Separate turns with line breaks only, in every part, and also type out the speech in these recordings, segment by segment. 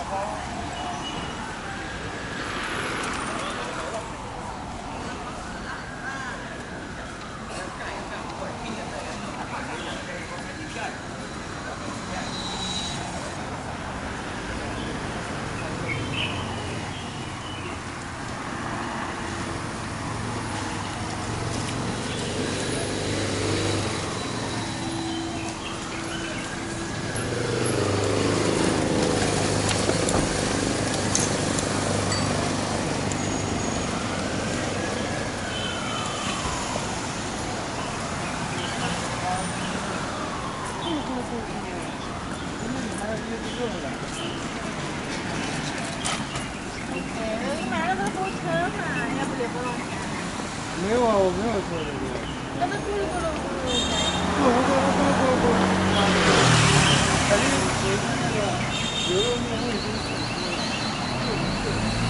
the hallway. 买了车不给
没有啊，我没有车。
那
他了了了了了了。那个牛肉面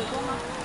很多吗？